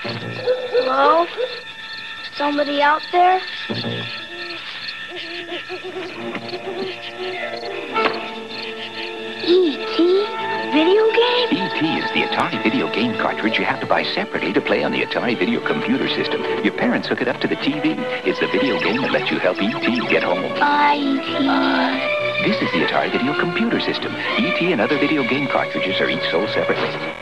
Hello? Somebody out there? E.T. Video game? E.T. is the Atari video game cartridge you have to buy separately to play on the Atari video computer system. Your parents hook it up to the TV. It's the video game that lets you help E.T. get home. Bye, E.T. This is the Atari video computer system. E.T. and other video game cartridges are each sold separately.